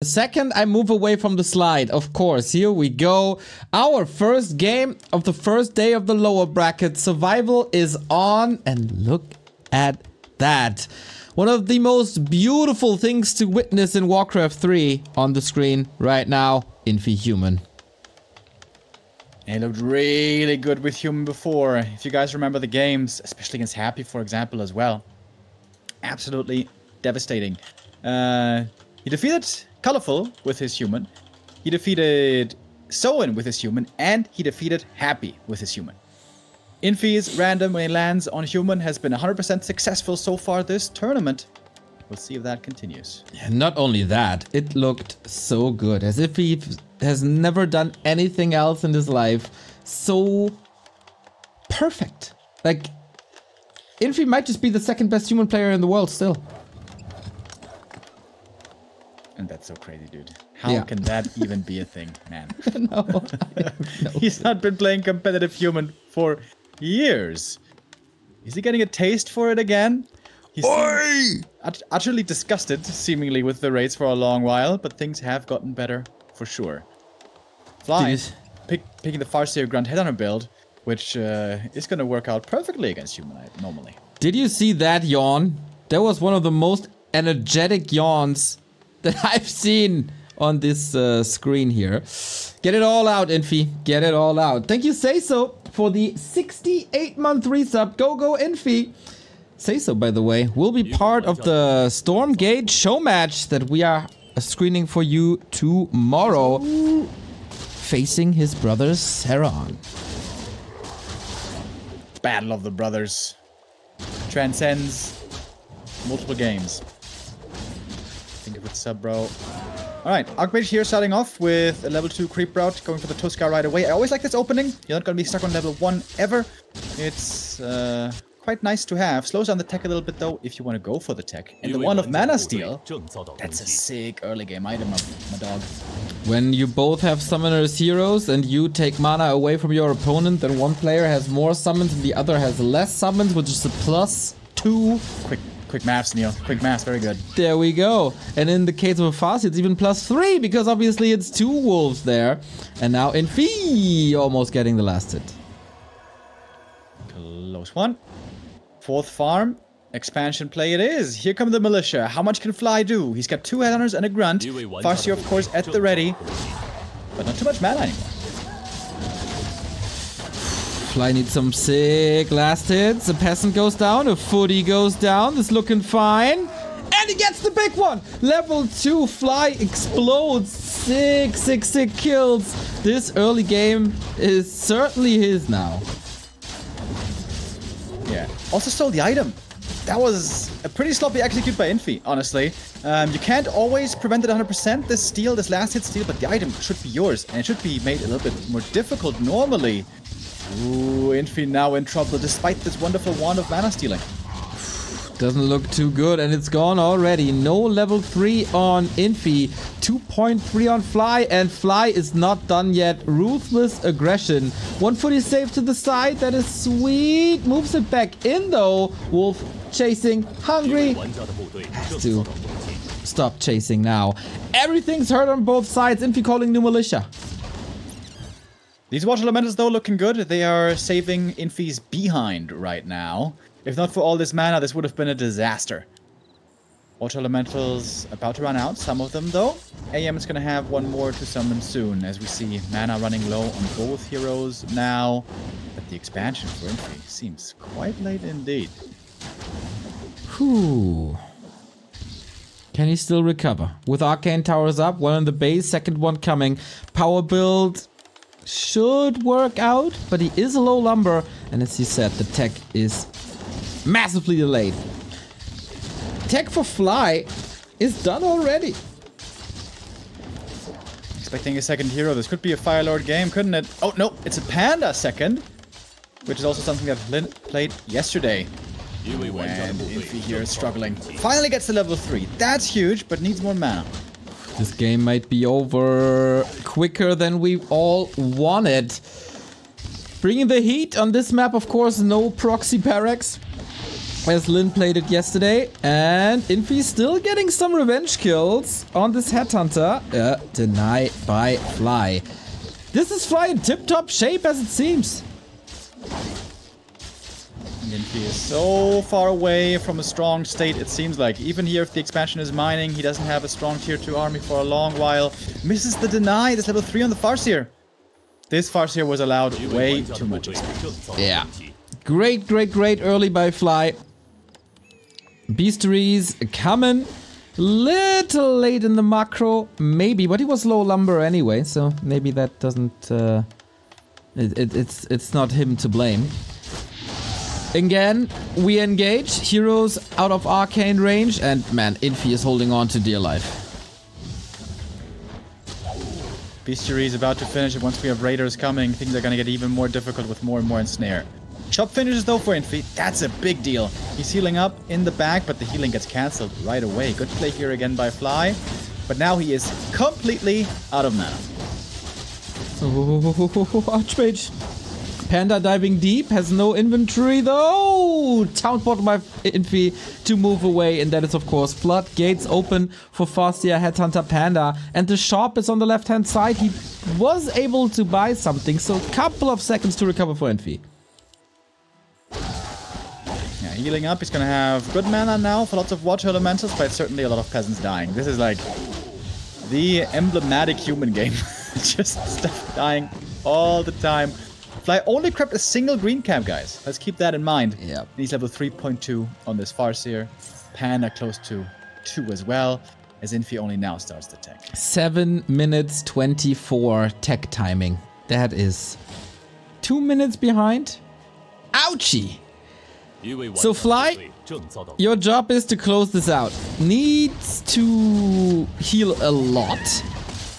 The second I move away from the slide, of course, here we go. Our first game of the first day of the lower bracket. Survival is on and look at that. One of the most beautiful things to witness in Warcraft 3 on the screen right now, Infi-Human. It looked really good with Human before. If you guys remember the games, especially against Happy, for example, as well. Absolutely devastating. Uh, he defeated Colorful with his human. He defeated Soen with his human, and he defeated Happy with his human. Infi's random when he lands on human has been 100% successful so far this tournament. We'll see if that continues. Yeah, not only that, it looked so good, as if he has never done anything else in his life. So perfect. Like, Infi might just be the second best human player in the world still. And that's so crazy, dude. How Yeah. can that even be a thing, man? no, no. He's not been playing competitive human for years. Is he getting a taste for it again? He's ut- utterly disgusted, seemingly, with the raids for a long while, but things have gotten better for sure. Fly, pick, picking the Farseer Grunt Headhunter build, which uh, is going to work out perfectly against human uh, normally. Did you see that yawn? That was one of the most energetic yawns that I've seen on this uh, screen here. Get it all out, Infi. Get it all out. Thank you, Say So, for the 68 month resub. Go, go, Infi. Say So, by the way, will be part of the Stormgate show match that we are screening for you tomorrow. Facing his brother Saron. Battle of the Brothers transcends multiple games. Think of it, sub bro. Alright, Archmage here starting off with a level 2 creep route, going for the Tuskarr right away. I always like this opening. You're not going to be stuck on level 1 ever. It's uh, quite nice to have. Slows down the tech a little bit though if you want to go for the tech. And the one of Mana Steal, that's a sick early game item, my, my dog. When you both have summoners heroes and you take mana away from your opponent, then one player has more summons and the other has less summons, which is a plus two. Quick, quick maths, Neo. Quick maths, very good. There we go. And in the case of a Farseer, it's even plus three because obviously it's two wolves there. And now Infi almost getting the last hit. Close one. Fourth farm. Expansion play it is. Here come the militia. How much can Fly do? He's got two headhunters and a grunt. Farseer, of course, at the ready. But not too much mana anymore. Fly needs some sick last hits. A peasant goes down, a footy goes down. It's looking fine. And he gets the big one! Level 2 Fly explodes. Sick, sick, sick kills. This early game is certainly his now. Yeah. Also stole the item. That was a pretty sloppy execute by Infi, honestly. Um, you can't always prevent it 100%, this steal, this last hit steal, but the item should be yours, and it should be made a little bit more difficult normally. Ooh, Infi now in trouble, despite this wonderful wand of mana stealing. Doesn't look too good, and it's gone already. No level 3 on Infi, 2.3 on Fly, and Fly is not done yet. Ruthless aggression. One foot is safe to the side, that is sweet. Moves it back in though. Wolf chasing, hungry. Has to stop chasing now. Everything's hurt on both sides. Infi calling new militia. These Water Elementals, though, looking good. They are saving Infi's behind right now. If not for all this mana, this would have been a disaster. Water Elementals about to run out, some of them, though. AM is going to have one more to summon soon, as we see mana running low on both heroes now. But the expansion for Infi seems quite late indeed. Whew. Can he still recover? With Arcane Towers up, one in the base, second one coming. Power build should work out, but he is a low lumber. And as he said, the tech is massively delayed. Tech for Fly is done already. Expecting a second hero. This could be a Fire Lord game, couldn't it? Oh, no, it's a Panda second. Which is also something that Lyn played yesterday. And Infi here is struggling. Finally gets to level 3. That's huge, but needs more mana. This game might be over quicker than we all wanted. Bringing the heat on this map, of course, no proxy barracks. as Lyn played it yesterday. And Infi still getting some revenge kills on this Headhunter. Uh, denied by Fly. This is Fly in tip-top shape as it seems. Infi is so far away from a strong state, it seems like. Even here, if the expansion is mining, he doesn't have a strong tier 2 army for a long while. Misses the deny, this level 3 on the Farseer. This Farseer was allowed way too much. Yeah. Great, great, great early by Fly. Beasteries coming. Little late in the macro, maybe, but he was low lumber anyway, so maybe that doesn't. Uh, it, it, it's it's not him to blame. Again, we engage heroes out of arcane range, and man, Infi is holding on to dear life. Beastery is about to finish, and once we have raiders coming, things are gonna get even more difficult with more and more ensnare. Chop finishes though for Infi. That's a big deal. He's healing up in the back, but the healing gets cancelled right away. Good play here again by Fly. But now he is completely out of mana. Oh, Archmage. Panda diving deep, has no inventory though. Townport by Infi to move away, and that is of course floodgates open for Farseer Headhunter Panda. And the shop is on the left hand side. He was able to buy something, so a couple of seconds to recover for Infi. Yeah, healing up. He's gonna have good mana now for lots of water elementals, but certainly a lot of peasants dying. This is like the emblematic human game. Just stuff dying all the time. Fly only crept a single green camp, guys. Let's keep that in mind. Yep. He's level 3.2 on this Farseer. Panda close to 2 as well, as Infi only now starts the tech. 7 minutes 24 tech timing. That is 2 minutes behind. Ouchie! So Fly, your job is to close this out. Needs to heal a lot.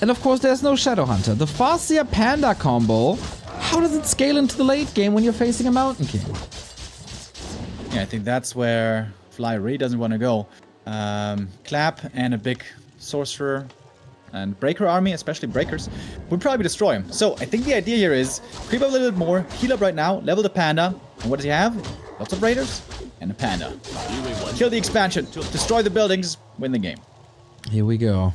And of course there's no Shadow Hunter. The Farseer Panda combo, how does it scale into the late game when you're facing a Mountain King? Yeah, I think that's where Fly really doesn't want to go. Um, Clap and a big Sorcerer and Breaker army, especially Breakers, would probably destroy him. So I think the idea here is creep up a little bit more, heal up right now, level the Panda, and what does he have? Lots of Raiders and a Panda. Kill the expansion, destroy the buildings, win the game. Here we go.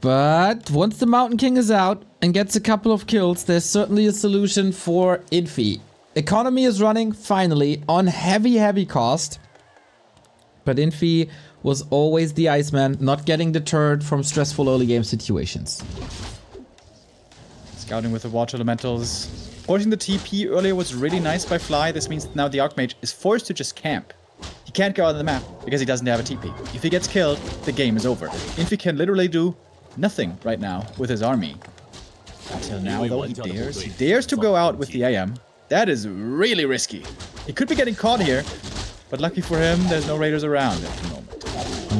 But once the Mountain King is out and gets a couple of kills, there's certainly a solution for Infi. Economy is running, finally, on heavy, heavy cost. But Infi was always the Iceman, not getting deterred from stressful early game situations. Scouting with the water elementals. Forcing the TP earlier was really nice by Fly. This means now the Archmage is forced to just camp. He can't go out of the map because he doesn't have a TP. If he gets killed, the game is over. Infi can literally do nothing right now with his army. Until now, though, he dares. He dares to go out with the AM. That is really risky. He could be getting caught here, but lucky for him, there's no raiders around at the moment.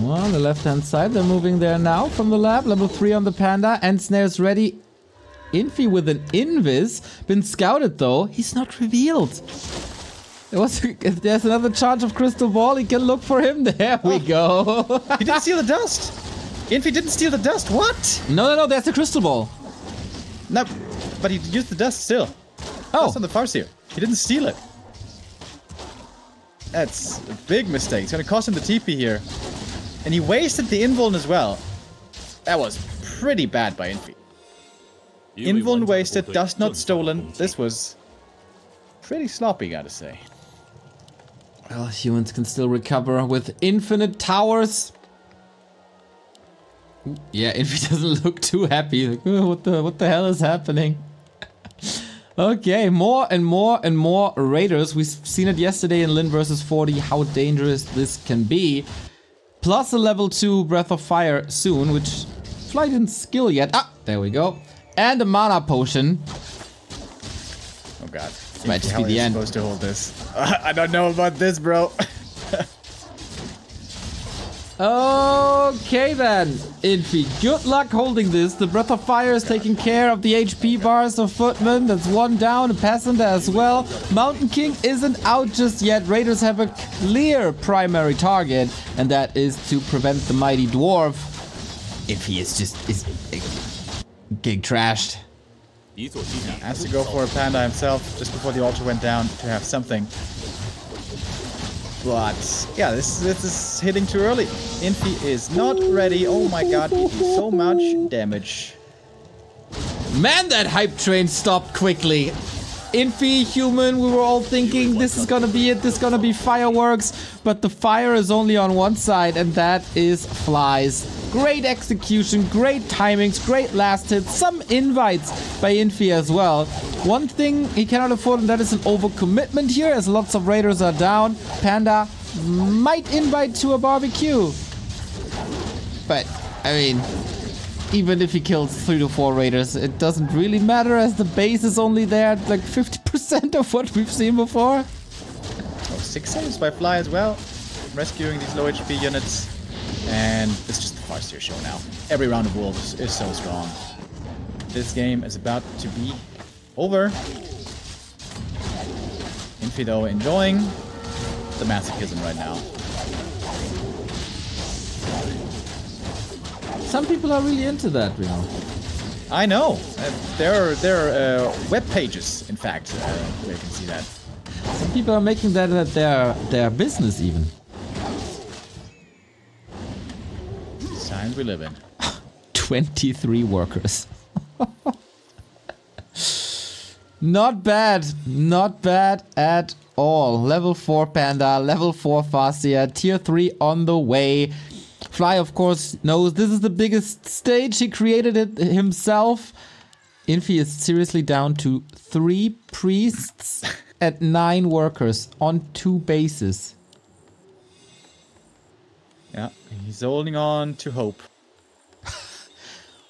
Well, on the left hand side, they're moving there now from the lab. Level 3 on the Panda, and Snare's ready. Infi with an Invis. Been scouted though. He's not revealed. There was, if there's another charge of Crystal Ball, he can look for him. There we oh. go. He didn't see the dust! Infi didn't steal the dust, what? no, no, no, that's the Crystal Ball. No, but he used the dust still. Oh, That's on the Farseer. He didn't steal it. That's a big mistake. It's gonna cost him the TP here. And he wasted the Invuln as well. That was pretty bad by Infi. Invuln wasted, dust not stolen. This was pretty sloppy, gotta say. well, humans can still recover with infinite towers. Yeah, Infi doesn't look too happy. Like, "Oh, what the what the hell is happening? okay, more and more and more raiders. We've seen it yesterday in Lyn versus 40. How dangerous this can be. Plus a level two Breath of Fire soon, which Fly didn't skill yet. Ah, there we go. And a mana potion. Oh god. might just be the end. supposed to hold this? I don't know about this, bro. Okay then, Infi. Good luck holding this. The Breath of Fire is taking care of the HP bars of Footman. That's one down, a Passenger as well. Mountain King isn't out just yet. Raiders have a clear primary target, and that is to prevent the Mighty Dwarf. Infi is just is getting trashed. Has to go for a panda himself just before the altar went down to have something. But yeah, this this is hitting too early. Infi is not ready. Oh my god, he did so much damage. Man, that hype train stopped quickly. Infi human, we were all thinking this is gonna be it, this is gonna be fireworks, but the fire is only on one side, and that is Fly's. Great execution, great timings, great last hits, some invites by Infi as well. One thing he cannot afford, and that is an overcommitment here, as lots of raiders are down. Panda might invite to a barbecue. But, I mean, even if he kills three to four raiders, it doesn't really matter as the base is only there at like 50% of what we've seen before. Oh, six saves by Fly as well. Rescuing these low HP units. And it's just the Farseer show now. Every round of Wolves is so strong. This game is about to be over. Infido enjoying the masochism right now. Some people are really into that, you know. I know. Uh, there are there are uh, web pages, in fact, uh, where you can see that. Some people are making that uh, their their business even. Times we live in. 23 workers. not bad. Not bad at all. Level 4 Panda, level 4 Farseer, tier 3 on the way. Fly, of course, knows this is the biggest stage. He created it himself. Infi is seriously down to three priests at nine workers on two bases. Yeah, he's holding on to hope.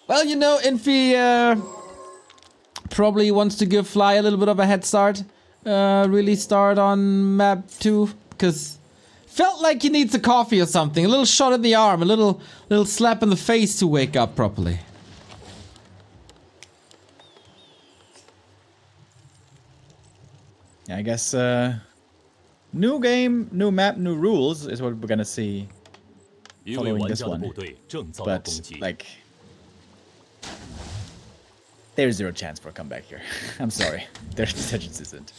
Well, you know, Infi uh, probably wants to give Fly a little bit of a head start. Uh, really start on map 2, because felt like he needs a coffee or something. A little shot in the arm, a little little slap in the face to wake up properly. Yeah, I guess uh, new game, new map, new rules is what we're gonna see following this one, but like there's zero chance for a comeback here. I'm sorry, there, there just isn't.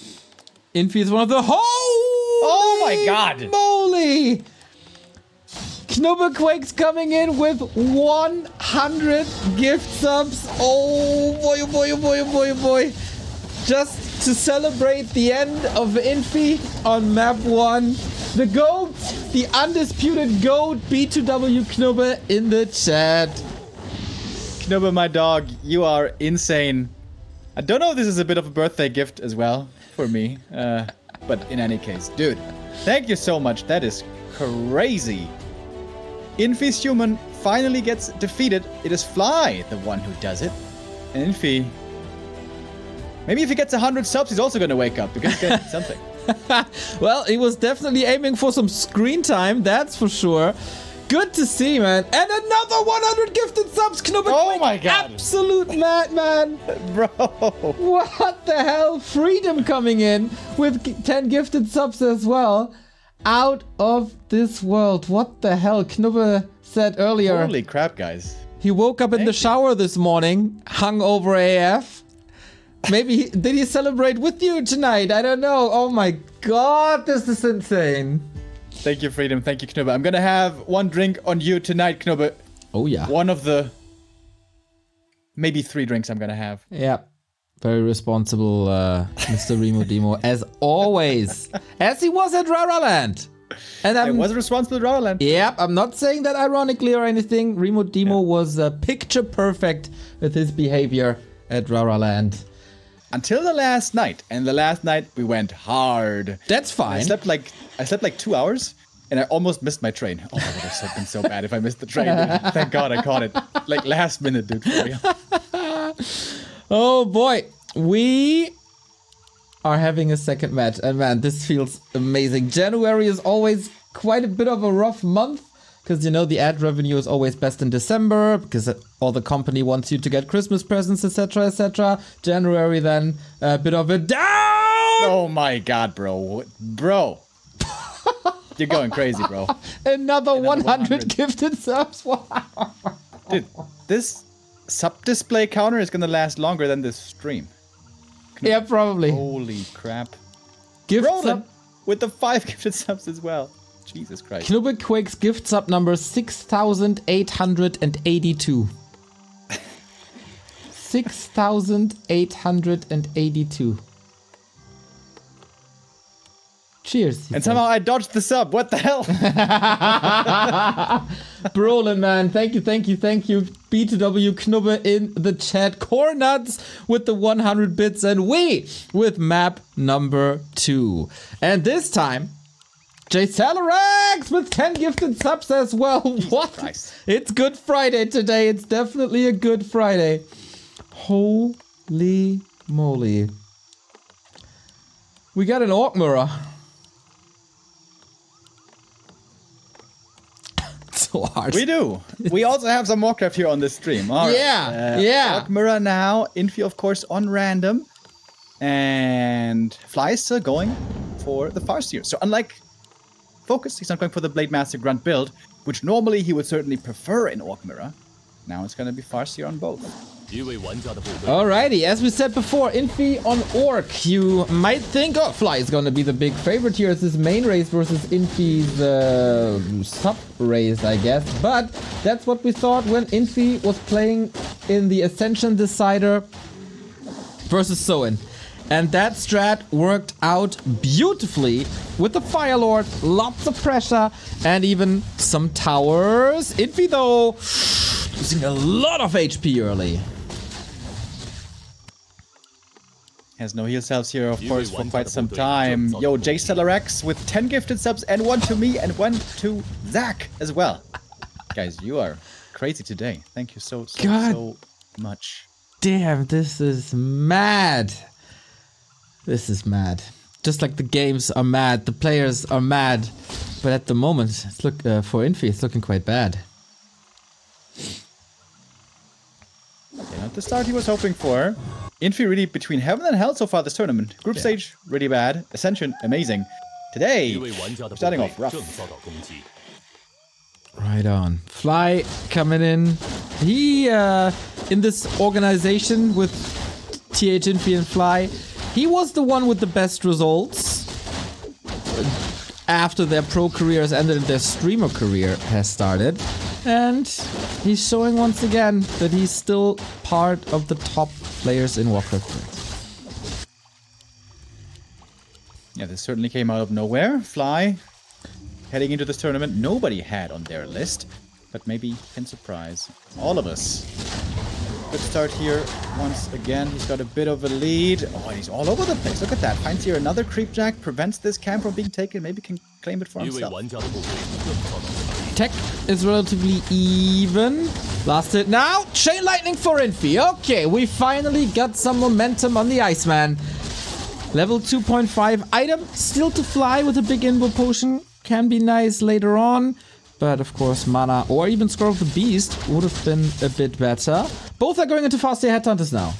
Infeed one of the holy Oh my god! Moly! Knubba Quake's coming in with 100 gift subs. Oh boy, oh boy, oh boy, oh boy, oh boy. Just to celebrate the end of Infi on map one. The GOAT, the undisputed GOAT, B2W Knubber in the chat. Knubber, my dog, you are insane. I don't know if this is a bit of a birthday gift as well for me, uh, but in any case, dude, thank you so much. That is crazy. Infi's human finally gets defeated. It is Fly, the one who does it. And Infi. Maybe if he gets 100 subs, he's also gonna wake up because he's something. Well, he was definitely aiming for some screen time, that's for sure. Good to see, man. And another 100 gifted subs, Knubber. Oh my God. Absolute madman. Bro. What the hell? Freedom coming in with 10 gifted subs as well. Out of this world. What the hell? Knubber said earlier Holy crap, guys. he woke up in the Thank you. shower this morning, hung over AF. Maybe he, did he celebrate with you tonight? I don't know. Oh my god, this is insane. Thank you, Freedom. Thank you, Knubber. I'm gonna have one drink on you tonight, Knubber. Oh yeah. One of the maybe three drinks I'm gonna have. Yeah. Very responsible, uh, Mr. Remo Demo, as always, as he was at Raraland. And I I'm, was responsible, Roland. yep, I'm not saying that ironically or anything. Remo Demo was uh, picture perfect with his behavior at Raraland. Until the last night, and the last night we went hard. That's fine. I slept like I slept like two hours, and I almost missed my train. Oh, that would have been so bad if I missed the train. dude. Thank God I caught it, like last minute, dude. Oh boy, we are having a second match, and man, this feels amazing. January is always quite a bit of a rough month because you know the ad revenue is always best in December because all the company wants you to get Christmas presents, etc., etc. January then a bit of a down. Oh my God, bro, bro, you're going crazy, bro. Another, 100, 100. gifted subs. Wow. Dude, this sub display counter is gonna last longer than this stream. yeah, probably. Holy crap. Gift Roland, sub. with the five gifted subs as well. Jesus Christ. Knubbe Quakes gift sub number 6882. 6882. Cheers. And says. somehow I dodged the sub. What the hell? Brolin, man. Thank you, thank you, thank you. B2W Knubbe in the chat. Core Nuts with the 100 bits, and we with map number two. And this time, Jay Salarax with 10 gifted subs as well. what? Christ. It's Good Friday today. It's definitely a Good Friday. Holy moly. We got an Orc Mirror. so hard. we do. We also have some Warcraft here on this stream. All right. Yeah, Uh, yeah. Orc Mirror now. Infi, of course, on random. And Fly is still going for the Farseer. So unlike focus. He's not going for the Blade Master Grunt build, which normally he would certainly prefer in Orc Mirror. Now it's going to be Farseer on both. Alrighty, as we said before, Infi on Orc. You might think, oh, Fly is going to be the big favorite here as this main race versus Infi's uh, sub race, I guess. But that's what we thought when Infi was playing in the Ascension Decider versus Soen. And that strat worked out beautifully with the Fire Lord, lots of pressure, and even some towers. Infi, though, losing a lot of HP early. Has no heal salves here, of You course, for quite some time. Yo, the J Stellarex with 10 gifted subs and one to me and one to Zach as well. Guys, you are crazy today. Thank you so, so, God. so much. Damn, this is mad. This is mad. Just like the games are mad, the players are mad. But at the moment, it's look uh, for Infi, it's looking quite bad. Yeah, not the start he was hoping for. Infi really between heaven and hell so far this tournament. Group yeah. stage, really bad. Ascension, amazing. Today, starting off rough. Right on. Fly coming in. He, uh, in this organization with TH Infi and Fly, he was the one with the best results after their pro careers ended and their streamer career has started. And he's showing once again that he's still part of the top players in Warcraft. Yeah, this certainly came out of nowhere. Fly, heading into this tournament, nobody had on their list, but maybe can surprise all of us. Good start here once again. He's got a bit of a lead. Oh, he's all over the place. Look at that. Finds here another creep jack, prevents this camp from being taken, maybe can claim it for himself. Tech is relatively even. Last hit now. Chain lightning for Infi. Okay, we finally got some momentum on the Iceman. Level 2.5 item, still to fly with a big invo potion. Can be nice later on. But of course, mana or even Scroll of the Beast would have been a bit better. Both are going into Fast Headhunters now.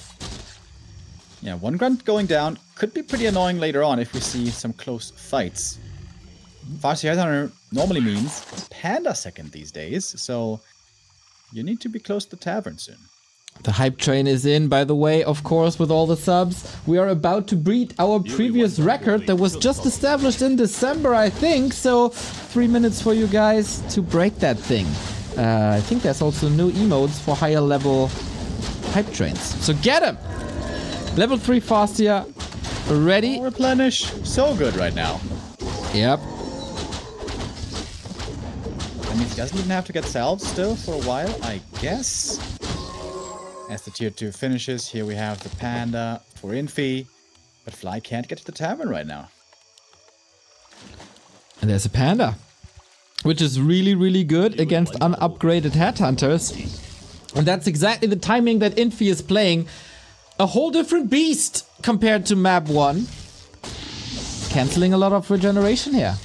Yeah, one grunt going down could be pretty annoying later on if we see some close fights. Farseer Headhunter normally means Panda second these days, so you need to be close to the tavern soon. The hype train is in, by the way, of course, with all the subs. We are about to beat our previous record that was just established in December, I think. So, three minutes for you guys to break that thing. Uh, I think there's also new emotes for higher level hype trains. So, get them! Level 3 Farseer, ready? Replenish, so good right now. Yep. That means he doesn't even have to get salves still for a while, I guess. As the tier 2 finishes, here we have the Panda for Infi, but Fly can't get to the tavern right now. And there's a panda, which is really, really good against unupgraded headhunters. And that's exactly the timing that Infi is playing. A whole different beast compared to map 1. Canceling a lot of regeneration here.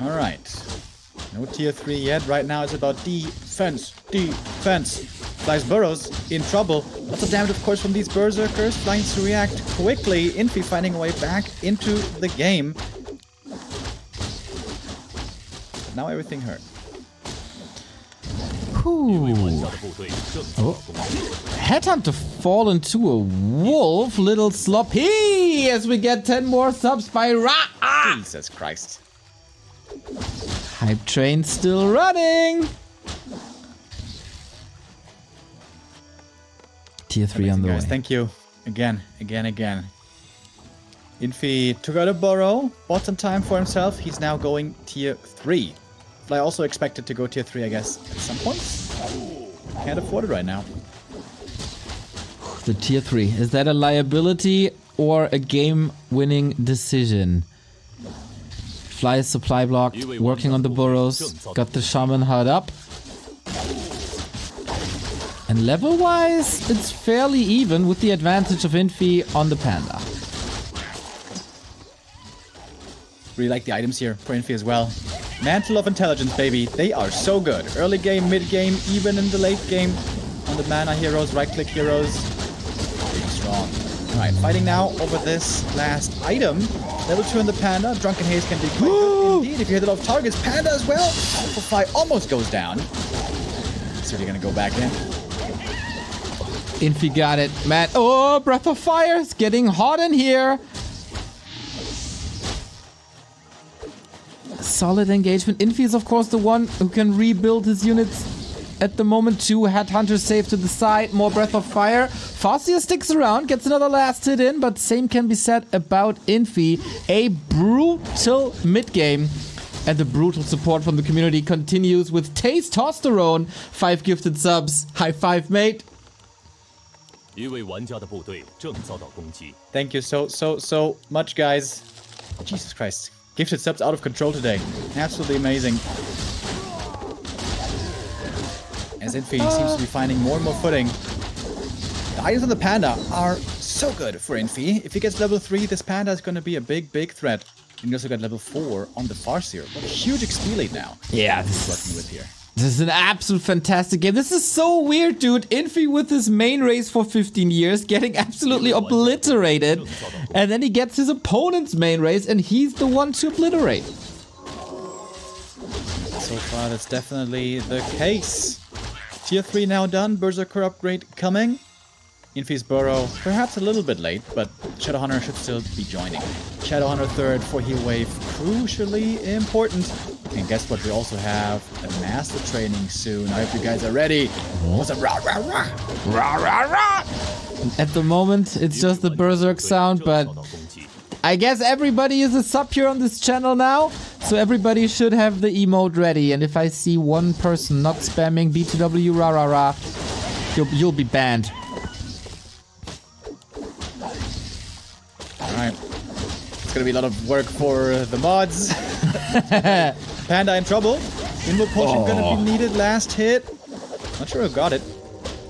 Alright. No tier 3 yet. Right now it's about defense. Defense. Fly's Burrows in trouble. Lots of damage, of course, from these Berserkers. Trying to react quickly. Infi finding a way back into the game. Now everything hurt. Ooh. Oh. Headhunt to fall into a wolf. Little sloppy as we get 10 more subs by Ra. Ah! Jesus Christ. Hype train still running. Tier 3 on the guys, way. thank you. Again, again, again. Infi took out a burrow, bought some time for himself. He's now going tier 3. Fly also expected to go tier 3, I guess, at some point. Can't afford it right now. The tier 3. Is that a liability or a game winning decision? Fly supply blocked, working on the burrows, got the shaman hard up. And level wise, it's fairly even with the advantage of Infi on the panda. Really like the items here for Infi as well. Mantle of Intelligence, baby. They are so good. Early game, mid game, even in the late game. On the mana heroes, right click heroes. Pretty strong. Alright, fighting now over this last item. Level 2 in the Panda. Drunken Haze can be quite good indeed if you hit it off targets. Panda as well. Alpha almost goes down. So you're gonna go back in. Infi got it. Matt. Oh, Breath of Fire is getting hot in here. Solid engagement. Infi is, of course, the one who can rebuild his units at the moment. Two Headhunter safe to the side. More Breath of Fire. Farseer sticks around, gets another last hit in, but same can be said about Infi. A brutal mid game. And the brutal support from the community continues with Taste Tosterone. Five gifted subs. High five, mate. Thank you so, so, so much, guys. Jesus Christ. Gifted subs out of control today. Absolutely amazing. As Infi seems to be finding more and more footing. The items on the Panda are so good for Infi. If he gets level 3, this Panda is going to be a big, big threat. And you also got level 4 on the Farseer. What a huge XP lead now. Yeah, this working is, with here. this is an absolute fantastic game. This is so weird, dude. Infi with his main race for 15 years, getting absolutely obliterated. And then he gets his opponent's main race, and he's the one to obliterate. So far, that's definitely the case. Tier 3 now done, Berserker upgrade coming. Infi's Burrow, perhaps a little bit late, but Shadowhunter should still be joining. Shadowhunter third for Heat Wave, crucially important. And guess what? We also have a Master Training soon. I hope you guys are ready. What's up? Rah, rah, rah. Rah, rah, rah. At the moment, it's just the Berserk sound, but I guess everybody is a sub here on this channel now, so everybody should have the emote ready. And if I see one person not spamming B2W rah rah rah, you'll, you'll be banned. Alright. It's gonna be a lot of work for uh, the mods. Panda in trouble. Invo potion gonna be needed. Last hit. Not sure who got it.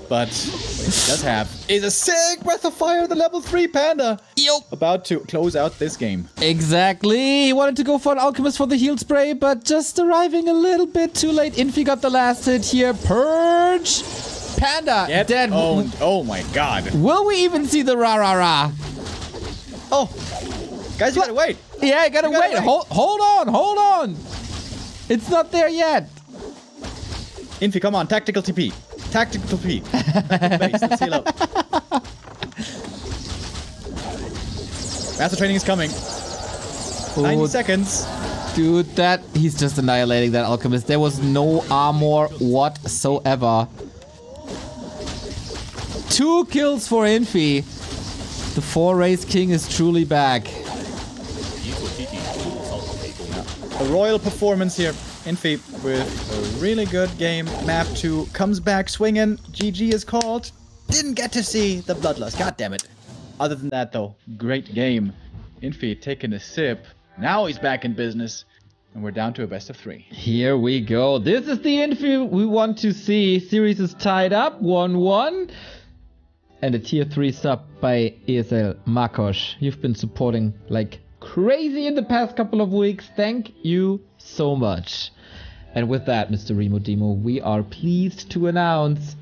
But does have is a sick breath of fire, the level 3 panda. Yo. About to close out this game. Exactly. He wanted to go for an alchemist for the heal spray, but just arriving a little bit too late. Infi got the last hit here. Purge. Panda Get dead. owned. Oh my god. Will we even see the rah rah rah? Oh. Guys, you gotta wait. Yeah, I gotta You gotta wait. wait. Hold, hold on, hold on. It's not there yet. Infi, come on. Tactical TP. Tactical P. Let's heal up. Master training is coming. Oh, 90 seconds. Dude, that he's just annihilating that alchemist. There was no armor whatsoever. Two kills for Infi. The four race king is truly back. A royal performance here. Infi with a really good game. Map 2 comes back swinging. GG is called. Didn't get to see the bloodlust. God damn it. Other than that, though, great game. Infi taking a sip. Now he's back in business. And we're down to a best of three. Here we go. This is the interview we want to see. Series is tied up 1 1. And a tier 3 sub by ESL Makos. You've been supporting like crazy in the past couple of weeks. Thank you so much. And with that, Mr. Remo Demo, we are pleased to announce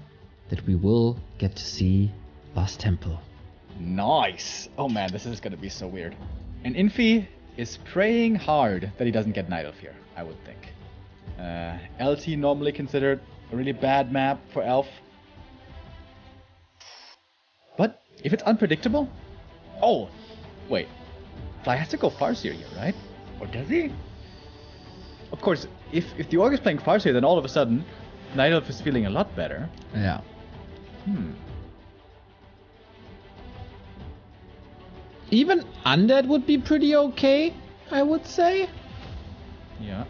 that we will get to see Lost Temple. Nice. Oh man, this is gonna be so weird. And Infi is praying hard that he doesn't get Night Elf here, I would think. Uh, LT normally considered a really bad map for Elf. But if it's unpredictable, oh, wait, Fly has to go Farseer here, right? Or does he? Of course, if if the Orc is playing Farseer, then all of a sudden, Night Elf is feeling a lot better. Yeah. Hmm. Even undead would be pretty okay, I would say. Yeah.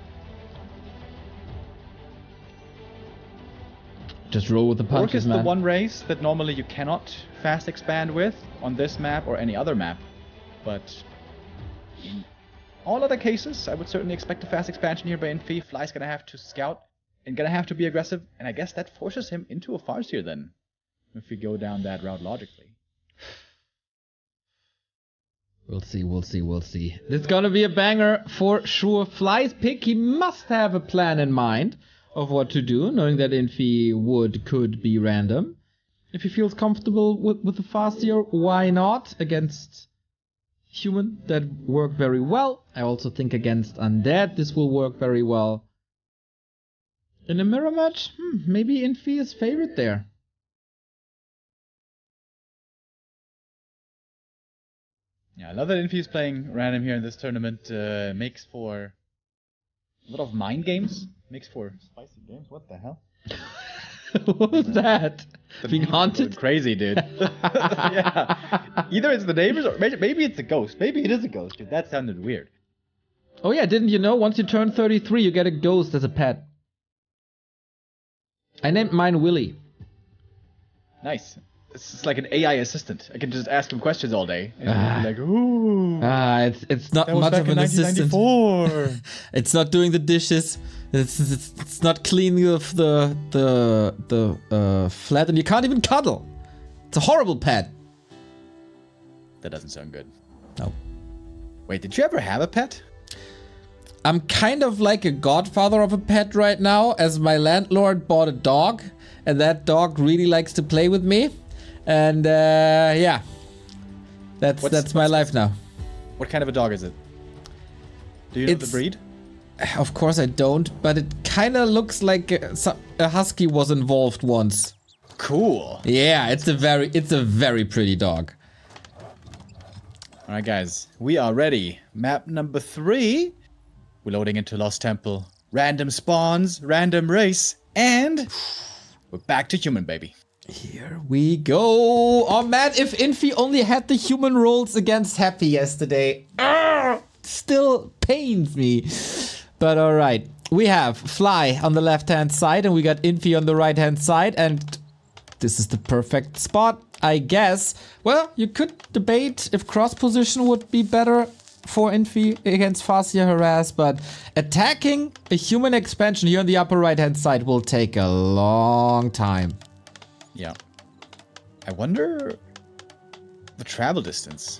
Just roll with the punches, Orc is man. the one race that normally you cannot fast expand with on this map or any other map. But all other cases, I would certainly expect a fast expansion here by Infi. Fly's gonna have to scout and gonna have to be aggressive, and I guess that forces him into a Farseer then. If we go down that route logically. We'll see, we'll see, we'll see. This is gonna be a banger for sure. Fly's pick, he must have a plan in mind of what to do, knowing that Infi would could be random. If he feels comfortable with, with the Farseer, why not? Against human, that work very well. I also think against undead, this will work very well. In a mirror match, hmm, maybe Infi is favorite there. Yeah, I love that Infi is playing random here in this tournament. Uh, makes for a lot of mind games. Makes for spicy games. What the hell? what was mm-hmm. that? Being haunted? Crazy, dude. yeah. Either it's the neighbors or maybe, maybe it's a ghost. Maybe it is a ghost, dude. That sounded weird. Oh yeah, didn't you know? Once you turn 33, you get a ghost as a pet. I named mine Willy. Nice. It's like an AI assistant. I can just ask him questions all day. And Ah. like, ooh. Ah, it's it's not that was much back of in an assistant. 1994. It's not doing the dishes. It's, it's, it's not cleaning of the the the uh, flat, and you can't even cuddle. It's a horrible pet. that doesn't sound good. No. Wait, did you ever have a pet? I'm kind of like a godfather of a pet right now, as my landlord bought a dog, and that dog really likes to play with me, and uh, yeah, that's What's- that's my life now. What kind of a dog is it? Do you know the breed? Of course I don't, but it kind of looks like a, a husky was involved once. Cool. Yeah, it's a very it's a very pretty dog. Alright, guys, we are ready. Map number three. We're loading into Lost Temple. Random spawns, random race, and we're back to human, baby. Here we go. Oh man, if Infi only had the human rolls against Happy yesterday, Arrgh, still pains me. But all right, we have Fly on the left hand side, and we got Infi on the right hand side, and this is the perfect spot, I guess. Well, you could debate if cross position would be better for Infi against Farseer Harass, but attacking a human expansion here on the upper right hand side will take a long time. Yeah. I wonder the travel distance.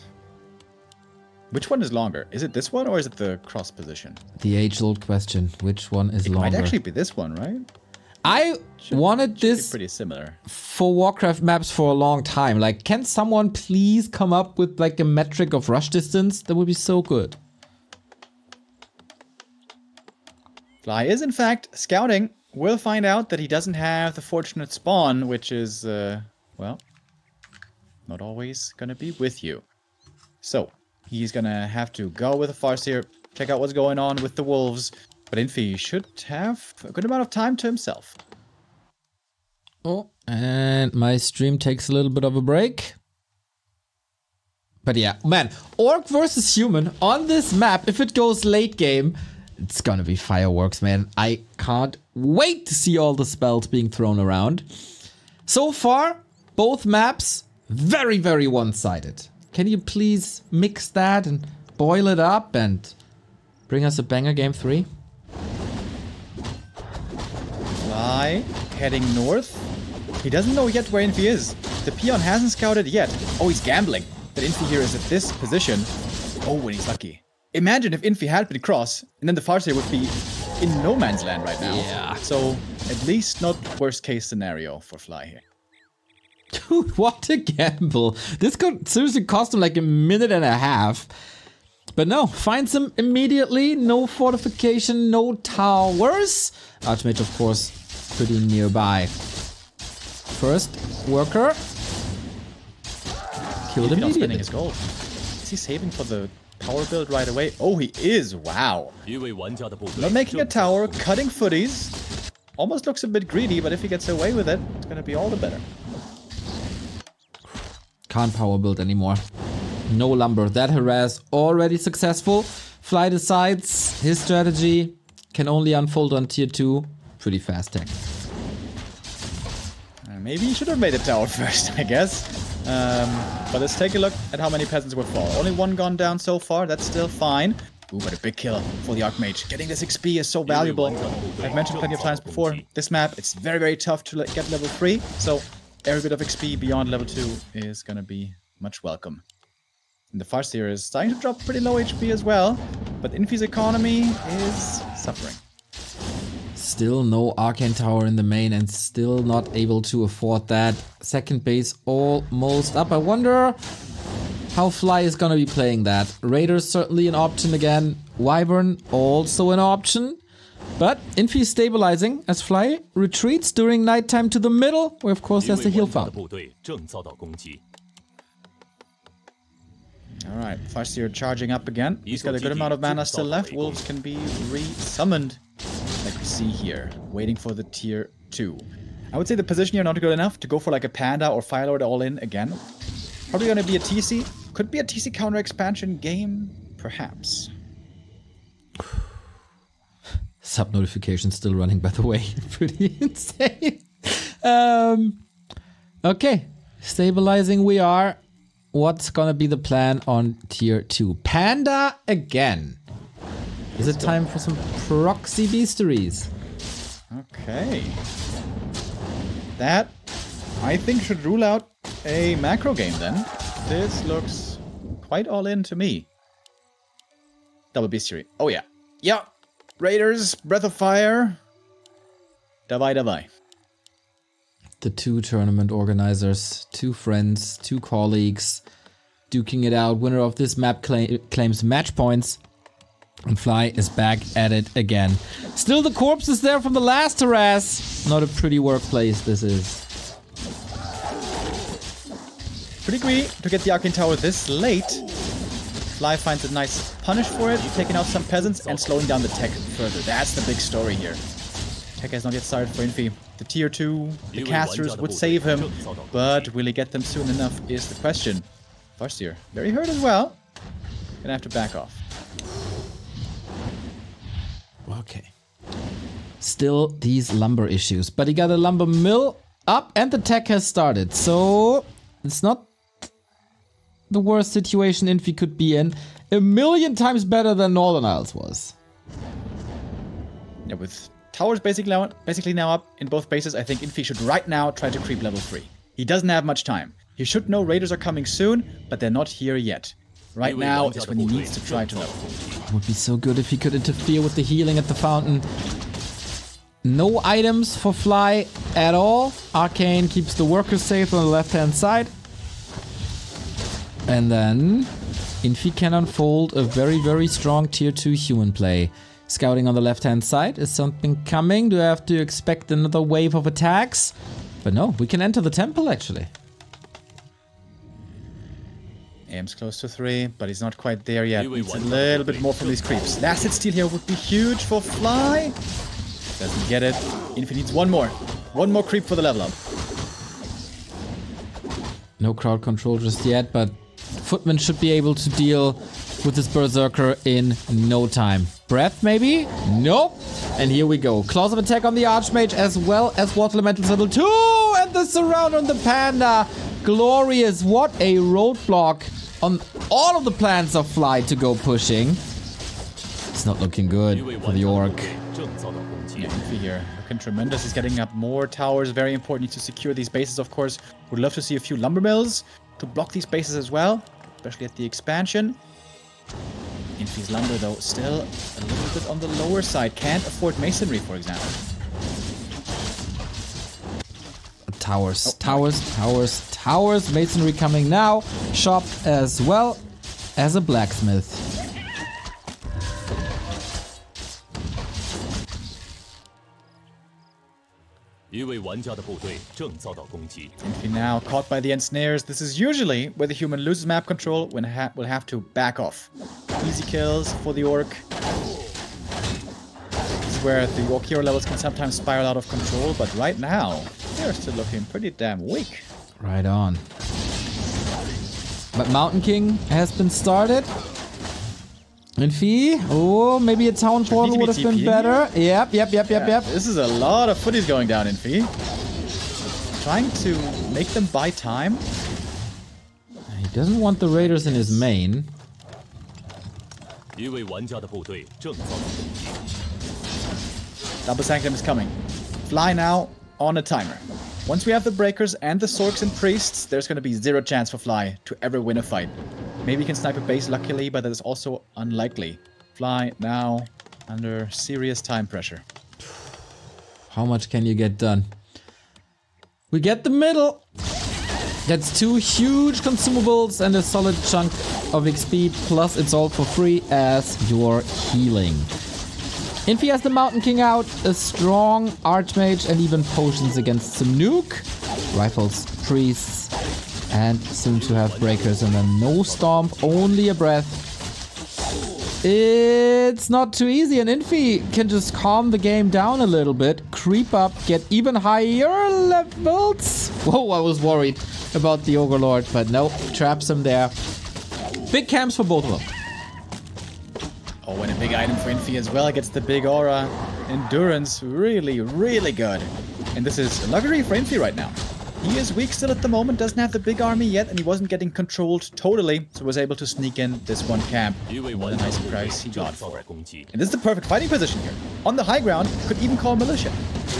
Which one is longer? Is it this one or is it the cross position? The age-old question: Which one is It longer? It might actually be this one, right? I wanted Should this pretty similar. for Warcraft maps for a long time. Like, can someone please come up with like a metric of rush distance? That would be so good. Fly is in fact scouting. We'll find out that he doesn't have the fortunate spawn, which is, uh, well, not always gonna be with you. So, he's gonna have to go with a Farseer, check out what's going on with the wolves, but Infi should have a good amount of time to himself. Oh, and my stream takes a little bit of a break. But yeah, man, orc versus human on this map. If it goes late game, it's gonna be fireworks, man. I can't wait to see all the spells being thrown around. So far, both maps very, very one-sided. Can you please mix that and boil it up and bring us a banger game three? Fly heading north. He doesn't know yet where Infi is. The peon hasn't scouted yet. Oh, he's gambling But Infi here is at this position. Oh, and he's lucky. Imagine if Infi had been cross, and then the Farseer would be in no man's land right now. Yeah. So, at least not worst case scenario for Fly here. Dude, what a gamble. This could seriously cost him like a minute and a half. But no, finds him immediately. No fortification, no towers. Archmage, of course, pretty nearby. First worker. Killed Maybe not spending his gold. Is he saving for the Power build right away. Oh, he is. Wow. Not making a tower, cutting footies. Almost looks a bit greedy, but if he gets away with it, it's going to be all the better. Can't power build anymore. No lumber. That harass already successful. Fly decides his strategy can only unfold on tier 2. Pretty fast tech. Maybe he should have made a tower first, I guess. Um, but let's take a look at how many peasants would fall. Only one gone down so far. That's still fine. Ooh, but a big kill for the Archmage. Getting this XP is so valuable. I've mentioned plenty of times before. This map, it's very, very tough to get level 3. So every bit of XP beyond level 2 is gonna be much welcome. And the Farseer is starting to drop pretty low HP as well. But Infi's economy is suffering. Still no Arcane Tower in the main and still not able to afford that. Second base almost up. I wonder how Fly is gonna be playing that. Raider's certainly an option again. Wyvern also an option. But Infi is stabilizing as Fly retreats during nighttime to the middle, where of course there's the heal farm. Alright, Flyseer charging up again. He's got a good amount of mana still left. Wolves can be re-summoned see here, waiting for the tier 2. I would say the position here not good enough to go for like a Panda or Firelord all in again. Probably gonna be a TC. Could be a TC counter expansion game, perhaps. Sub notification still running, by the way. Pretty insane. Um, okay, stabilizing we are. What's gonna be the plan on tier two? Panda again. Is it time for some proxy beasteries? Okay. That, I think, should rule out a macro game then. This looks quite all in to me. Double Beastery. Oh, yeah. Yeah. Raiders, Breath of Fire. Davai, davai. The two tournament organizers, two friends, two colleagues, duking it out. Winner of this map cla- claims match points. And Fly is back at it again. Still the corpse is there from the last harass. Not a pretty workplace this is. Pretty greedy to get the Arcane Tower this late. Fly finds a nice punish for it, taking out some peasants and slowing down the tech further. That's the big story here. Tech has not yet started for Infi. The tier 2, the casters would save him, but will he get them soon enough is the question. Farseer, very hurt as well. Gonna have to back off. Okay. Still these lumber issues, but he got a lumber mill up and the tech has started. So it's not the worst situation Infi could be in. A million times better than Northern Isles was. Yeah, with towers basically now, basically now up in both bases, I think Infi should right now try to creep level 3. He doesn't have much time. He should know raiders are coming soon, but they're not here yet. Right now is when he needs to try to level. Would be so good if he could interfere with the healing at the fountain. No items for Fly at all. Arcane keeps the workers safe on the left hand side. And then Infi can unfold a very, very strong tier 2 human play. Scouting on the left hand side. Is something coming? Do I have to expect another wave of attacks? But no, we can enter the temple actually. Aim's close to 3, but he's not quite there yet. Needs a little bit more from these creeps. The acid steal here would be huge for Fly. Doesn't get it. Infi needs one more. One more creep for the level up. No crowd control just yet, but Footman should be able to deal with this Berserker in no time. Breath, maybe? Nope. And here we go. Claws of attack on the Archmage as well as Water Elemental level 2! And the surround on the Panda. Glorious. What a roadblock on all of the plans of flight to go pushing. It's not looking good for the orc. Yeah. Looking tremendous. He's getting up more towers. Very important to secure these bases, of course. Would love to see a few lumber mills to block these bases as well, especially at the expansion. Infi's lumber, though, still a little bit on the lower side. Can't afford masonry, for example. towers. Oh, towers, towers, towers. Masonry coming now. Shop as well as a blacksmith. And now caught by the ensnares. This is usually where the human loses map control when ha will have to back off. Easy kills for the orc. This is where the orc hero levels can sometimes spiral out of control, but right now they're still looking pretty damn weak. Right on. But Mountain King has been started. Infi, oh, maybe a town portal would have been better. Yep, yep, yep, yeah. yep, yep. This is a lot of footies going down in Fee. Trying to make them buy time. He doesn't want the raiders in his main. Double Sanctum is coming. Fly now on a timer. Once we have the Breakers and the Sorks and Priests, there's going to be zero chance for Fly to ever win a fight. Maybe he can snipe a base luckily, but that is also unlikely. Fly now under serious time pressure. How much can you get done? We get the middle. That's two huge consumables and a solid chunk of XP, plus it's all for free as your healing. Infi has the Mountain King out, a strong Archmage, and even potions against some nuke. Rifles, priests, and soon to have breakers, and then no stomp, only a breath. It's not too easy, and Infi can just calm the game down a little bit, creep up, get even higher levels. Whoa, I was worried about the Ogre Lord, but no, traps him there. Big camps for both of them. Oh, and a big item for Infi as well. Gets the big aura. Endurance, really, really good. And this is luxury for Infi right now. He is weak still at the moment, doesn't have the big army yet, and he wasn't getting controlled totally, so was able to sneak in this one camp. What a nice price he got for it. And this is the perfect fighting position here. On the high ground, could even call militia.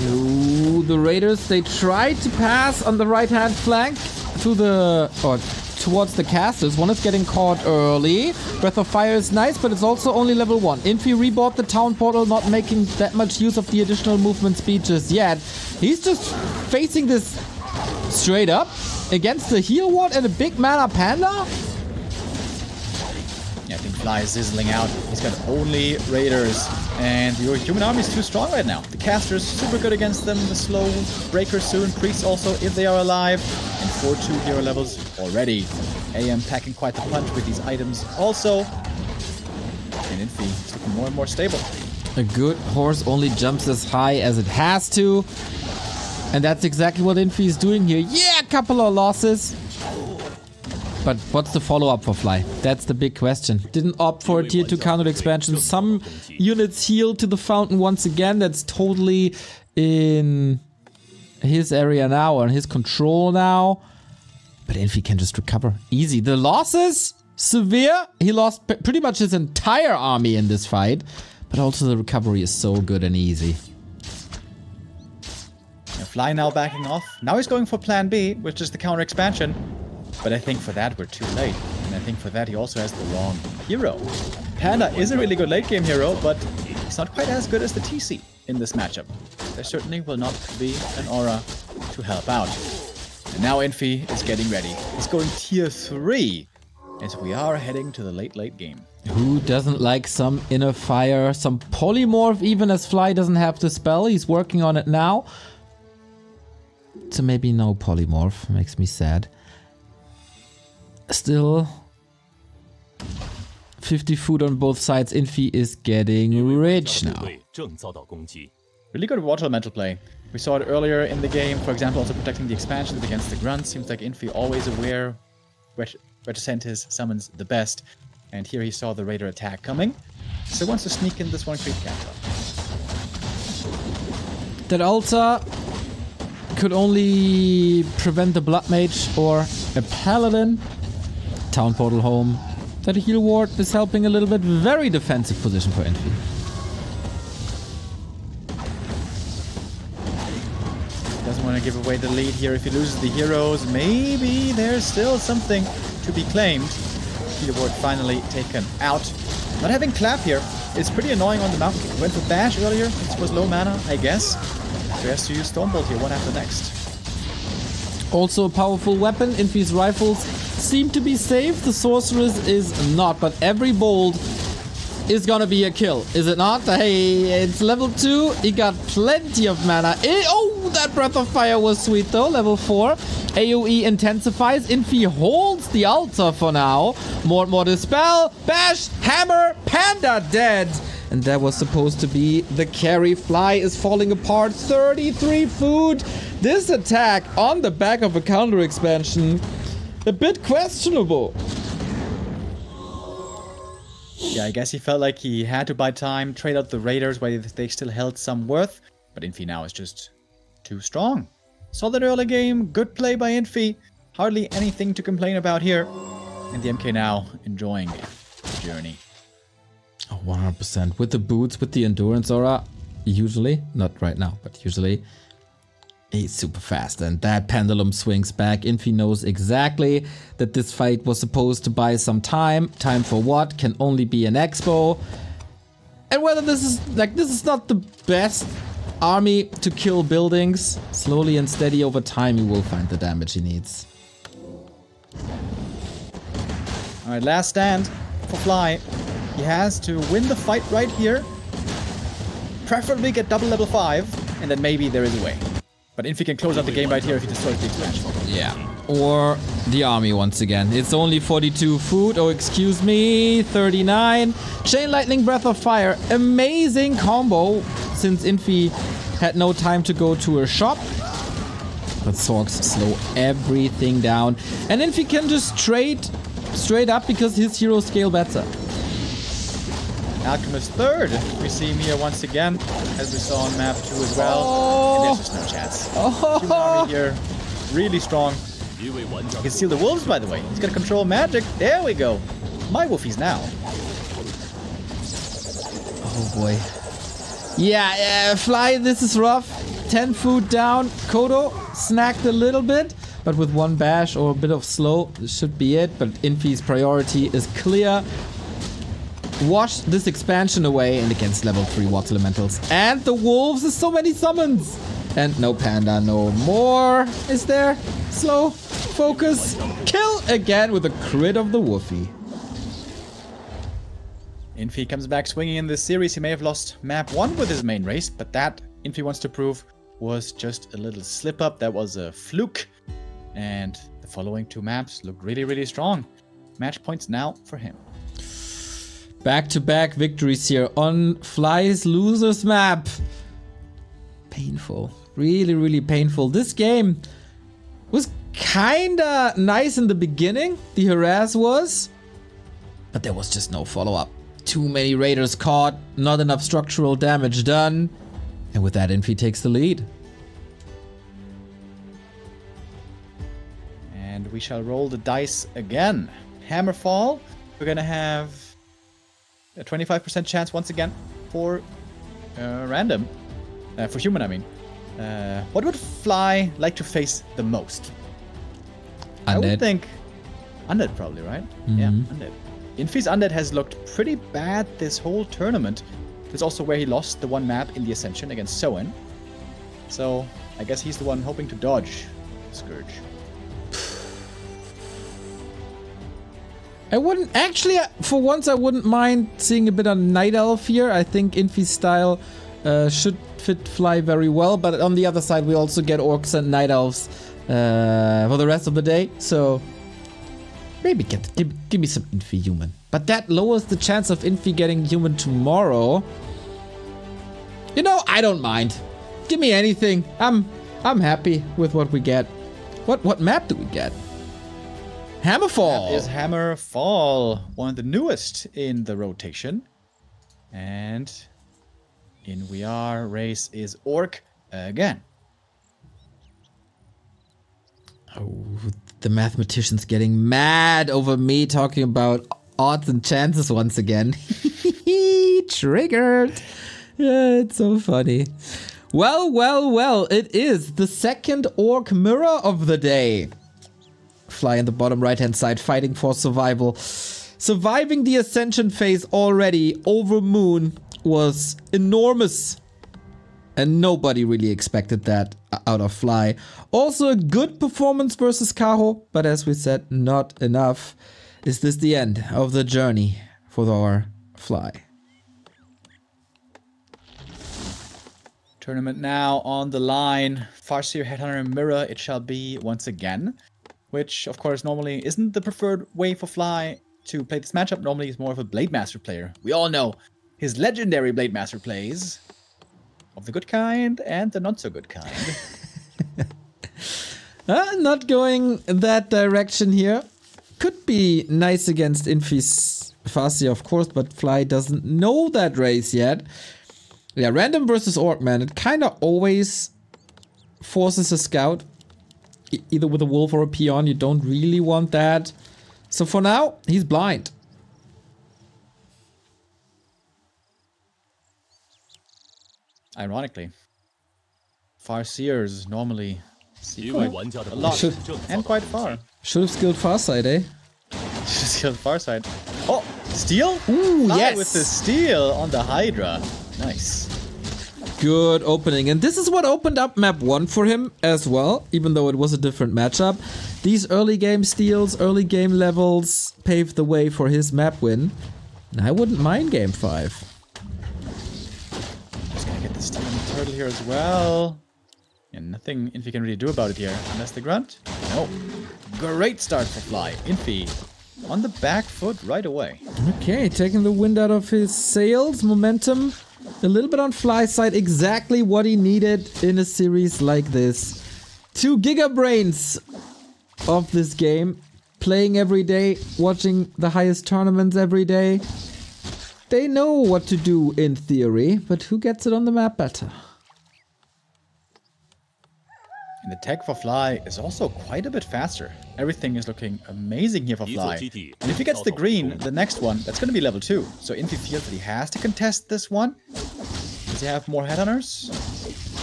Ooh, the raiders, they tried to pass on the right-hand flank to the... Oh, towards the casters. One is getting caught early. Breath of Fire is nice, but it's also only level 1. Infi rebought the town portal, not making that much use of the additional movement speed just yet. He's just facing this straight up against the heal ward and a big mana panda? I think Fly is sizzling out. He's got only Raiders. And your human army is too strong right now. The casters super good against them. The slow breakers soon. Priests also, if they are alive. And 4-2 hero levels already. AM packing quite the punch with these items also. And Infi is looking more and more stable. A good horse only jumps as high as it has to. And that's exactly what Infi is doing here. Yeah, a couple of losses. But what's the follow-up for Fly? That's the big question. Didn't opt for a tier 2 counter expansion. Some units heal to the fountain once again. That's totally in his area now, or in his control now. But Infi can just recover easy. The losses severe. He lost pretty much his entire army in this fight. But also the recovery is so good and easy. Fly now backing off. Now he's going for plan B, which is the counter expansion. But I think for that we're too late. And I think for that he also has the wrong hero. Panda is a really good late game hero, but he's not quite as good as the TC in this matchup. There certainly will not be an aura to help out. And now Infi is getting ready. He's going tier 3 as we are heading to the late, late game. Who doesn't like some inner fire, some polymorph, even as Fly doesn't have the spell? He's working on it now. So maybe no polymorph. Makes me sad. Still, 50 food on both sides. Infi is getting rich now. Really good water elemental play. We saw it earlier in the game, for example, also protecting the expansions against the grunts. Seems like Infi always aware where to, where to send his summons the best. And here he saw the raider attack coming. So wants to sneak in this one creep counter. That altar could only prevent the Blood Mage or a Paladin. Town Portal home. That heal ward is helping a little bit. Very defensive position for Infi. Doesn't want to give away the lead here if he loses the heroes. Maybe there's still something to be claimed. Healer ward finally taken out. Not having clap here is pretty annoying on the map. Went for bash earlier it was low mana, I guess. So he has to use Stormbolt here, one after next. Also a powerful weapon. Infi's rifles seem to be safe. The sorceress is not, but every bolt is gonna be a kill, is it not? Hey, it's level 2. He got plenty of mana. Eh, oh, that Breath of Fire was sweet though. Level 4. AoE intensifies. Infi holds the altar for now. More and more Dispel. Bash. Hammer. Panda dead. And that was supposed to be the carry. Fly is falling apart. 33 food. This attack on the back of a counter expansion. A bit questionable. Yeah, I guess he felt like he had to buy time, trade out the Raiders where they still held some worth, but Infi now is just too strong. Solid early game, good play by Infi. Hardly anything to complain about here. And the MK now enjoying the journey. Oh, 100%. With the boots, with the endurance aura, usually, not right now, but usually, he's super fast. And that pendulum swings back. Infi knows exactly that this fight was supposed to buy some time. Time for what? Can only be an expo. And whether this is, like, this is not the best army to kill buildings, slowly and steady over time, he will find the damage he needs. Alright, last stand for Fly. He has to win the fight right here. Preferably get double level 5, and then maybe there is a way. But Infi can close out the game right here if he destroys the expansion. Yeah. Or the army once again. It's only 42 food. Oh, excuse me. 39. Chain Lightning Breath of Fire. Amazing combo since Infi had no time to go to a shop. But Sorks slow everything down. And Infi can just trade straight up because his hero scale better. Alchemist third, we see Mia once again, as we saw on map two as well. Oh. And there's just no chance. Oh. Here, really strong. You can steal the wolves, by the way. He's gonna control magic. There we go. My wolfies now. Oh boy. Yeah, uh, Fly, this is rough. 10 food down. Kodo snacked a little bit, but with one bash or a bit of slow, should be it. But Infi's priority is clear. Wash this expansion away and against level 3 water elementals. And the wolves, there's so many summons. And no panda, no more. Is there? Slow. Focus. Kill again with a crit of the woofy. Infi comes back swinging in this series. He may have lost map 1 with his main race, but that, Infi wants to prove, was just a little slip up. That was a fluke. And the following two maps look really, really strong. Match points now for him. Back to back victories here on Fly's Losers map. Painful. Really, really painful. This game was kinda nice in the beginning. The harass was. But there was just no follow up. Too many raiders caught, not enough structural damage done. And with that, Infi takes the lead. And we shall roll the dice again. Hammerfall. We're gonna have a 25% chance once again for uh, random. Uh, for human, I mean. Uh, what would Fly like to face the most? Undead. I would think Undead probably, right? Yeah, Undead. Infi's Undead has looked pretty bad this whole tournament. That's also where he lost the one map in the Ascension against Soen. So I guess he's the one hoping to dodge Scourge. I wouldn't actually. For once, I wouldn't mind seeing a bit of Night Elf here. I think Infi's style uh, should fit Fly very well. But on the other side, we also get Orcs and Night Elves uh, for the rest of the day. So maybe get give, give me some Infi human. But that lowers the chance of Infi getting human tomorrow. You know, I don't mind. Give me anything. I'm I'm happy with what we get. What what map do we get? Hammerfall. Is Hammer Fall one of the newest in the rotation? And in we are. Race is Orc again. Oh, the mathematician's getting mad over me talking about odds and chances once again. Triggered. Yeah, it's so funny. Well, well, well, it is the second orc mirror of the day fly in the bottom right hand side fighting for survival. Surviving the ascension phase already over moon was enormous. And nobody really expected that out of Fly. Also a good performance versus Kaho, but as we said, not enough. Is this the end of the journey for our Fly? Tournament now on the line. Farseer, Headhunter, and Mirror, it shall be once again. Which, of course, normally isn't the preferred way for Fly to play this matchup. Normally he's more of a Blade Master player. We all know his legendary Blade Master plays of the good kind and the not so good kind. Uh, not going that direction here. Could be nice against Infi's Farseer, of course, but Fly doesn't know that race yet. Yeah, random versus Orc, man. It kind of always forces a scout, either with a wolf or a peon. You don't really want that. So for now, he's blind. Ironically, Farseers normally see quite a lot should, and quite far. Should have skilled Farsight, eh? Should skilled Farsight. Oh, steal? Ooh, yes! With the steal on the Hydra. Nice. Good opening. And this is what opened up map 1 for him as well, even though it was a different matchup. These early game steals, early game levels paved the way for his map win. And I wouldn't mind game 5. Just gonna get the steal on the turtle here as well. And nothing Infi can really do about it here. Unless the grunt? No. Great start for Fly. Infi on the back foot right away. Okay, taking the wind out of his sails, momentum a little bit on fly side, exactly what he needed in a series like this. Two giga brains of this game, playing every day, watching the highest tournaments every day. They know what to do in theory, but who gets it on the map better? And the tech for Fly is also quite a bit faster. Everything is looking amazing here for Fly. And if he gets the green, the next one, that's going to be level 2. So Infi feels that he has to contest this one. Does he have more headhunters?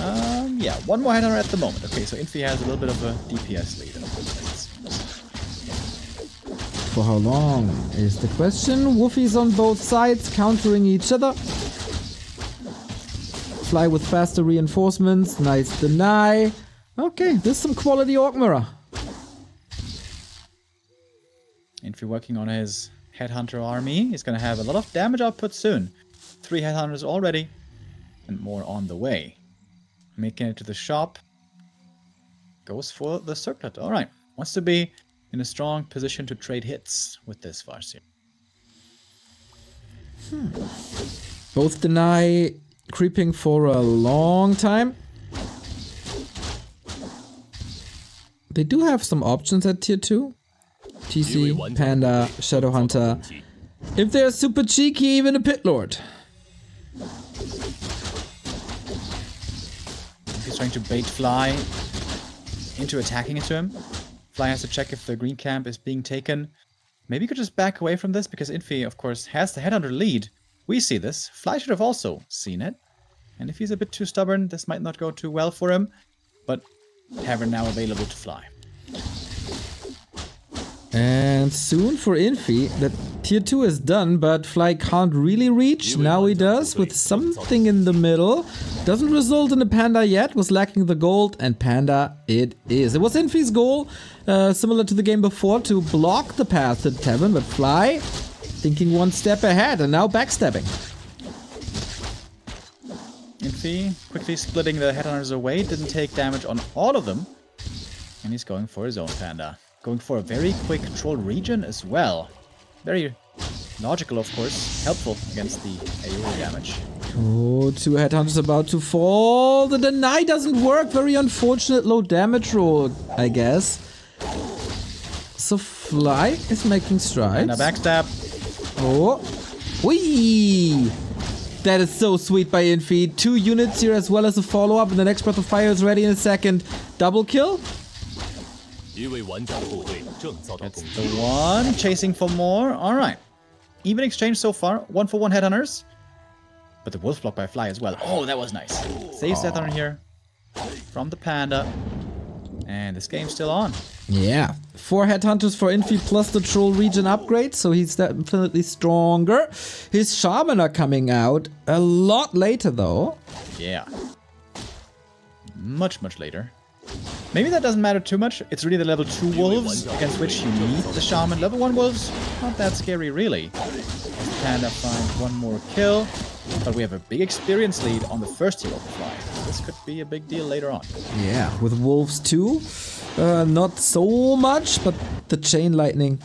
Um, yeah, one more headhunter at the moment. Okay, so Infi has a little bit of a DPS lead. For how long is the question? Woofies on both sides, countering each other fly with faster reinforcements. Nice deny. Okay, this is some quality Orc Mirror. Infi working on his headhunter army. He's going to have a lot of damage output soon. Three headhunters already, and more on the way. Making it to the shop. Goes for the circlet. All right. Wants to be in a strong position to trade hits with this Farseer. Hmm. Both deny creeping for a long time. They do have some options at tier 2. TC, Panda, uh, Shadowhunter. If they're super cheeky, even a Pit Lord. He's trying to bait Fly into attacking into him. Fly has to check if the green camp is being taken. Maybe you could just back away from this because Infi, of course, has the headhunter lead. We see this. Fly should have also seen it. And if he's a bit too stubborn, this might not go too well for him. But Tavern now available to Fly. And soon for Infi, that tier 2 is done, but Fly can't really reach. Now he does with something in the middle. Doesn't result in a Panda yet, was lacking the gold, and Panda it is. It was Infi's goal, uh, similar to the game before, to block the path to the tavern, but Fly thinking one step ahead and now backstabbing. Infi quickly splitting the headhunters away, didn't take damage on all of them. And he's going for his own panda. Going for a very quick troll region as well. Very logical, of course. Helpful against the AoE damage. Oh, two headhunters about to fall. The deny doesn't work. Very unfortunate low damage roll, I guess. So Fly is making strides. And a backstab. Oh. Whee! That is so sweet by Infeed. Two units here as well as a follow-up, and the next Breath of Fire is ready in a second. Double kill? That's the one. Chasing for more. Alright. Even exchange so far. One for one Headhunters. But the wolf blocked by fly as well. Oh, that was nice. Saves Death on here. From the panda. And this game's still on. Yeah. Four headhunters for Infi plus the troll region upgrade, so he's definitely stronger. His shaman are coming out a lot later though. Yeah. Much, much later. Maybe that doesn't matter too much. It's really the level 2 wolves against which you need the shaman. Level 1 wolves, not that scary really. Panda finds one more kill. But we have a big experience lead on the first hero of the fly this could be a big deal later on. Yeah, with wolves too. Uh, not so much, but the chain lightning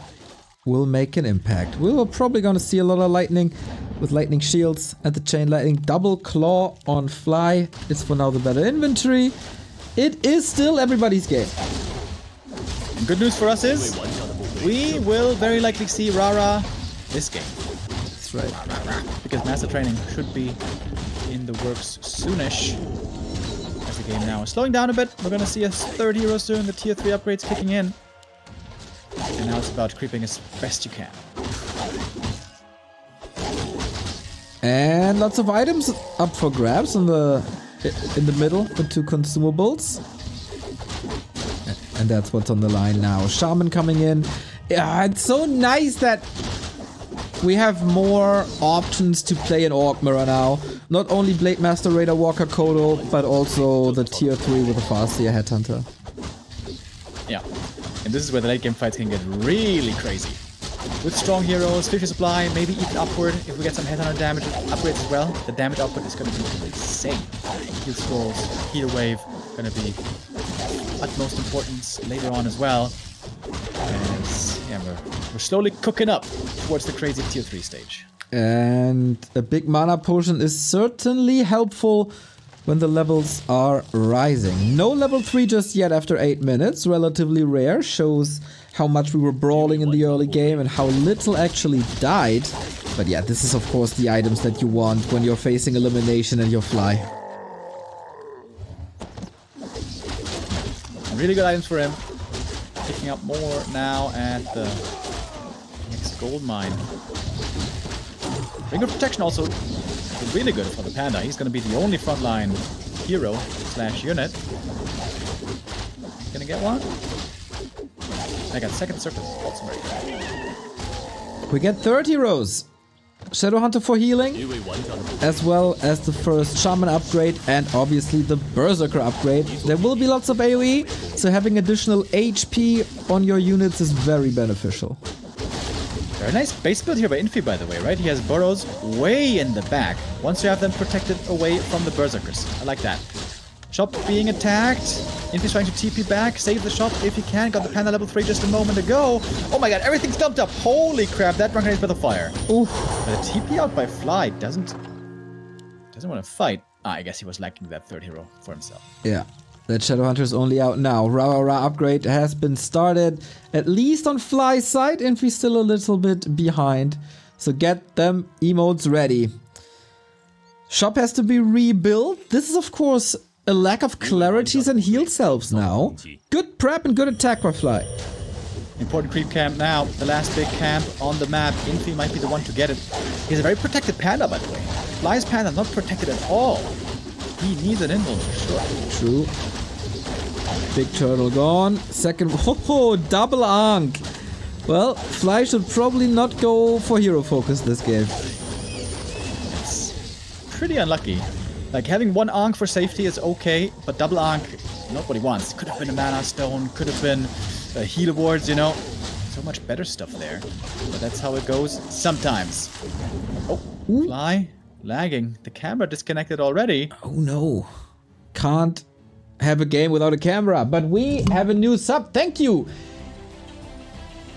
will make an impact. We are probably going to see a lot of lightning with lightning shields and the chain lightning. Double claw on fly It's for now the better inventory. It is still everybody's game. Good news for us is we will very likely see Rara this game. That's right. Because master training should be in the works soonish. Game now slowing down a bit, we're gonna see a third hero soon, the tier 3 upgrades kicking in. And now it's about creeping as best you can. And lots of items up for grabs in the in the middle, the two consumables. And that's what's on the line now. Shaman coming in. Yeah, it's so nice that we have more options to play in Mirror now. Not only Blade Master Raider Walker Kodo, but also the tier 3 with the Farseer Headhunter. Yeah. And this is where the late game fights can get really crazy. With strong heroes, fisher supply, maybe even upward if we get some headhunter damage upgrades as well. The damage output is gonna be insane. Heal scrolls, heal wave, gonna be utmost importance later on as well. As we're, we're slowly cooking up towards the crazy tier 3 stage. And a big mana potion is certainly helpful when the levels are rising. No level 3 just yet after 8 minutes, relatively rare, shows how much we were brawling in the early game and how little actually died. But yeah, this is of course the items that you want when you're facing elimination and your fly. Really good items for him. Picking up more now at the next gold mine. Ring of Protection also really good for the Panda. He's going to be the only frontline hero slash unit. Gonna get one? I got second very good. We get 30 rows. Shadowhunter for healing, as well as the first Shaman upgrade and obviously the Berserker upgrade. There will be lots of AoE, so having additional HP on your units is very beneficial. Very nice base build here by Infi, by the way, right? He has Burrows way in the back, once you have them protected away from the Berserkers. I like that. Shop being attacked. Infi's trying to TP back, save the shop if he can. Got the Panda level 3 just a moment ago. Oh my god, everything's dumped up. Holy crap, that run grenade for the fire. Oof. But a TP out by Fly doesn't... Doesn't want to fight. Ah, I guess he was lacking that third hero for himself. Yeah. That Shadowhunter is only out now. Ra Ra Ra upgrade has been started, at least on Fly side, we're still a little bit behind. So get them emotes ready. Shop has to be rebuilt. This is, of course, a lack of clarities and heal salves now. Good prep and good attack by Fly. Important creep camp now. The last big camp on the map. Infi might be the one to get it. He's a very protected panda, by the way. Fly's panda not protected at all. He needs an invul for sure. True. Big turtle gone. Second. Oh, double Ankh. Well, Fly should probably not go for hero focus this game. Pretty unlucky. Like having one Ankh for safety is okay, but double Ankh, nobody wants. Could have been a mana stone, could have been uh, heal wards, you know. So much better stuff there. But that's how it goes sometimes. Oh, fly, lagging. The camera disconnected already. Oh no. Can't have a game without a camera. But we have a new sub. Thank you.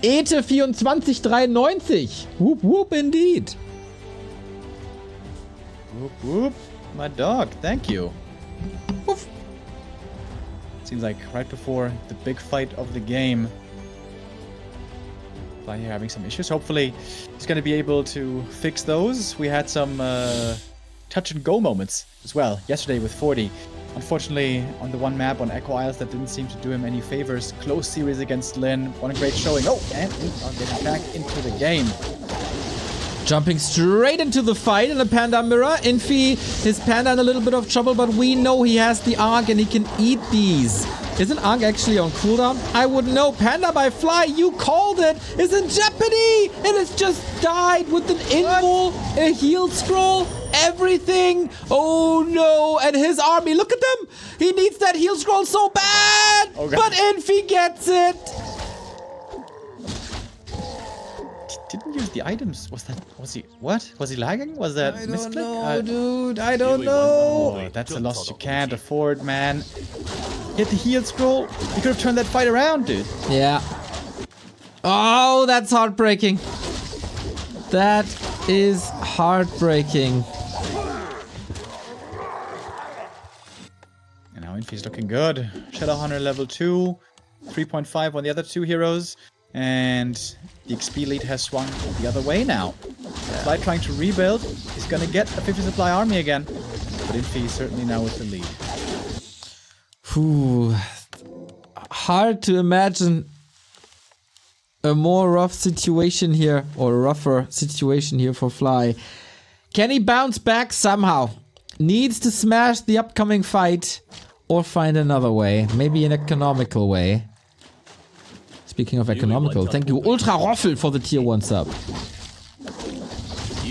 Ete2493. Whoop whoop indeed. Whoop whoop. My dog, thank you. Seems like right before the big fight of the game. Fly here having some issues. Hopefully, he's going to be able to fix those. We had some uh, touch and go moments as well yesterday with 40. Unfortunately, on the one map on Echo Isles, that didn't seem to do him any favors. Close series against Lyn. One great showing. Oh, and we are getting back into the game. Jumping straight into the fight in the Panda Mirror. Infi, his Panda in a little bit of trouble, but we know he has the Ankh and he can eat these. Isn't Ankh actually on cooldown? I wouldn't know. Panda by Fly, you called it, is in jeopardy! And it's just died with an invul, a heal scroll, everything. Oh no, and his army, look at them! He needs that heal scroll so bad! Oh, but Infi gets it! Didn't use the items. Was that? Was he? What? Was he lagging? Was that I don't misclick? know, Uh, dude. I don't know. Oh, that's a loss you can't afford, man. Get the heal scroll. You could have turned that fight around, dude. Yeah. Oh, that's heartbreaking. That is heartbreaking. And now Infi's looking good. Shadow Hunter level 2, 3.5 on the other two heroes, and the XP lead has swung the other way now. Fly trying to rebuild is gonna get a 50 supply army again, but Infi is certainly now with the lead. Whew. Hard to imagine a more rough situation here, or a rougher situation here for Fly. Can he bounce back somehow? Needs to smash the upcoming fight, or find another way. Maybe an economical way. Speaking of economical, thank you Ultra Roffel for the tier 1 sub.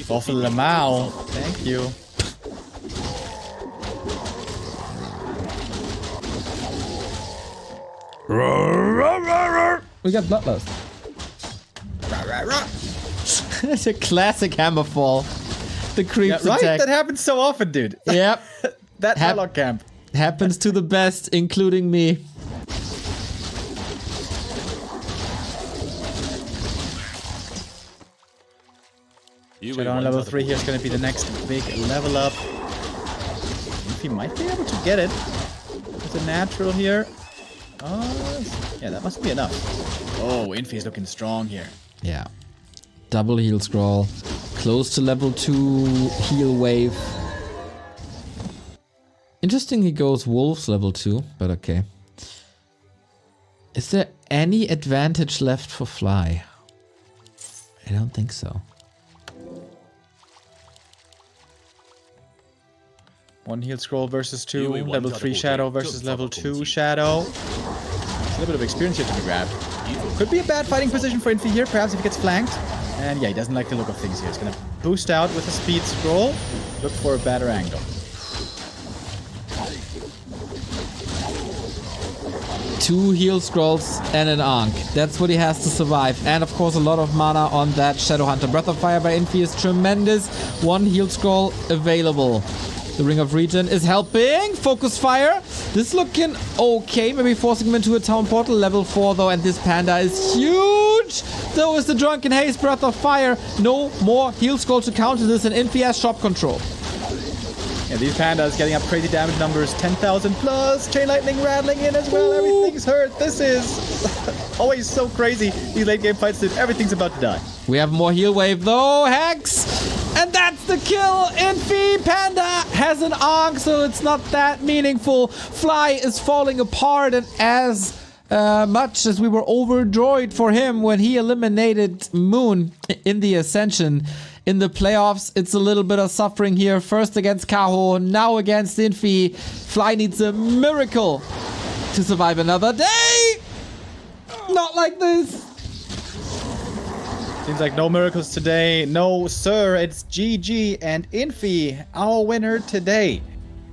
Waffle Lamau, thank you. We got Bloodlust. it's a classic Hammerfall. The Yeah, creeps right? attack. That happens so often, dude. yep. that Hap- Warlock camp. Happens to the best, including me. Shadow Hunter level 3 here is gonna be the next big level up. Infi might be able to get it with a natural here. Oh, yeah, that must be enough. Oh, Infi is looking strong here. Yeah. Double heal scroll. Close to level 2 heal wave. Interesting he goes wolves level 2, but okay. Is there any advantage left for fly? I don't think so. One heal scroll versus two, You will level three shadow take versus level two take. shadow. A little bit of experience here to be grabbed. Could be a bad fighting position for Infi here, perhaps if he gets flanked. And yeah, he doesn't like the look of things here. He's gonna boost out with a speed scroll, look for a better angle. Two heal scrolls and an Ankh. That's what he has to survive. And of course a lot of mana on that Shadowhunter. Breath of Fire by Infi is tremendous. One heal scroll available. The Ring of Regen is helping. Focus Fire. This looking okay. Maybe forcing him into a town portal. Level 4 though. And this panda is huge. Though is the Drunken Haze Breath of Fire. No more heal scroll to counter this. And Infi has shop control. Yeah, these pandas getting up crazy damage numbers, 10,000 plus, chain lightning rattling in as well, everything's hurt. This is always so crazy, these late game fights, dude, everything's about to die. We have more heal wave though, Hex! And that's the kill! Infi Panda has an Ankh, so it's not that meaningful. Fly is falling apart, and as uh, much as we were overjoyed for him when he eliminated Moon in the Ascension, in the playoffs, it's a little bit of suffering here. First against Kaho, now against Infi. Fly needs a miracle to survive another day! Not like this! Seems like no miracles today. No, sir, it's GG and Infi, our winner today.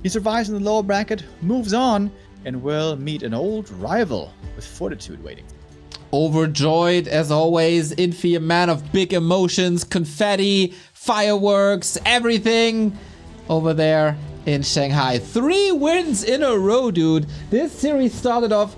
He survives in the lower bracket, moves on, and will meet an old rival with fortitude waiting. overjoyed as always. Infi, a man of big emotions, confetti, fireworks, everything over there in Shanghai. Three wins in a row, dude. This series started off